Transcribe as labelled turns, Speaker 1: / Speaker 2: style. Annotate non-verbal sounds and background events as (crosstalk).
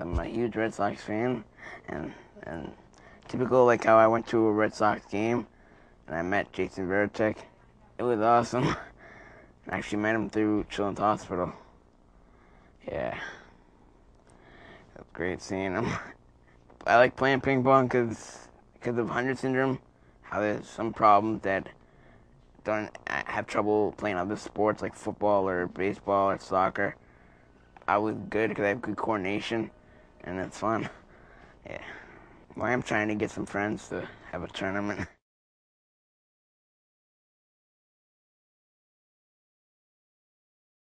Speaker 1: I'm a huge Red Sox fan, and and typical like how I went to a Red Sox game, and I met Jason Varitek. It was awesome. (laughs) I actually met him through Children's Hospital. Yeah, it was great seeing him. (laughs) I like playing ping pong because because of Hunter syndrome. How there's some problems that don't have trouble playing other sports like football or baseball or soccer. I was good because I have good coordination and it's fun. Yeah. Well, I'm trying to get some friends to have a tournament. (laughs)